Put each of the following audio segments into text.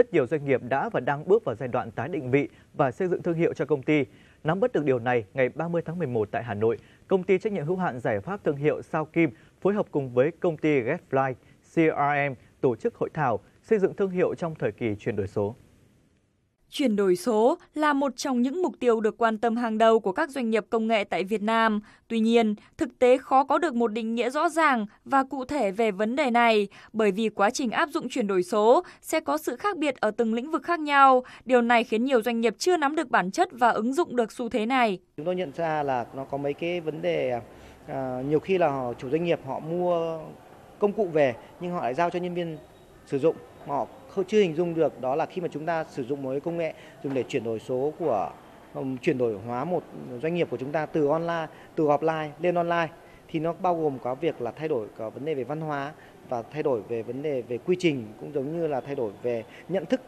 rất nhiều doanh nghiệp đã và đang bước vào giai đoạn tái định vị và xây dựng thương hiệu cho công ty. Nắm bắt được điều này, ngày 30 tháng 11 tại Hà Nội, công ty trách nhiệm hữu hạn giải pháp thương hiệu Sao Kim phối hợp cùng với công ty Getfly CRM tổ chức hội thảo xây dựng thương hiệu trong thời kỳ chuyển đổi số. Chuyển đổi số là một trong những mục tiêu được quan tâm hàng đầu của các doanh nghiệp công nghệ tại Việt Nam. Tuy nhiên, thực tế khó có được một định nghĩa rõ ràng và cụ thể về vấn đề này, bởi vì quá trình áp dụng chuyển đổi số sẽ có sự khác biệt ở từng lĩnh vực khác nhau. Điều này khiến nhiều doanh nghiệp chưa nắm được bản chất và ứng dụng được xu thế này. Chúng tôi nhận ra là nó có mấy cái vấn đề à, nhiều khi là chủ doanh nghiệp họ mua công cụ về nhưng họ lại giao cho nhân viên sử dụng họ không chưa hình dung được đó là khi mà chúng ta sử dụng một cái công nghệ dùng để chuyển đổi số của um, chuyển đổi hóa một doanh nghiệp của chúng ta từ online từ offline lên online thì nó bao gồm có việc là thay đổi có vấn đề về văn hóa và thay đổi về vấn đề về quy trình cũng giống như là thay đổi về nhận thức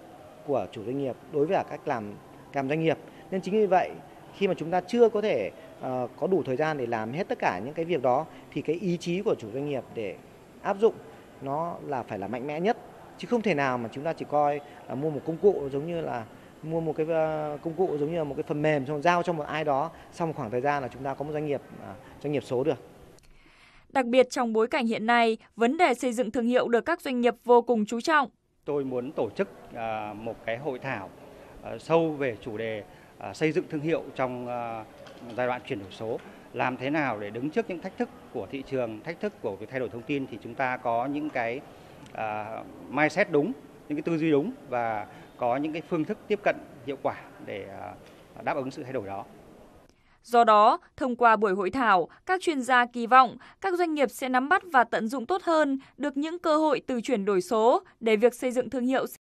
của chủ doanh nghiệp đối với cả cách làm làm doanh nghiệp. Nên chính vì vậy khi mà chúng ta chưa có thể uh, có đủ thời gian để làm hết tất cả những cái việc đó thì cái ý chí của chủ doanh nghiệp để áp dụng nó là phải là mạnh mẽ nhất chứ không thể nào mà chúng ta chỉ coi là mua một công cụ giống như là mua một cái ờ, công cụ giống như là một cái phần mềm xong giao cho một ai đó sau một khoảng thời gian là chúng ta có một doanh nghiệp à, doanh nghiệp số được. Đặc biệt trong bối cảnh hiện nay, vấn đề xây dựng thương hiệu được các doanh nghiệp vô cùng chú trọng. Tôi muốn tổ chức à, một cái hội thảo à, sâu về chủ đề xây dựng thương hiệu trong giai đoạn chuyển đổi số làm thế nào để đứng trước những thách thức của thị trường, thách thức của việc thay đổi thông tin thì chúng ta có những cái uh, mindset đúng, những cái tư duy đúng và có những cái phương thức tiếp cận hiệu quả để uh, đáp ứng sự thay đổi đó. Do đó, thông qua buổi hội thảo, các chuyên gia kỳ vọng các doanh nghiệp sẽ nắm bắt và tận dụng tốt hơn được những cơ hội từ chuyển đổi số để việc xây dựng thương hiệu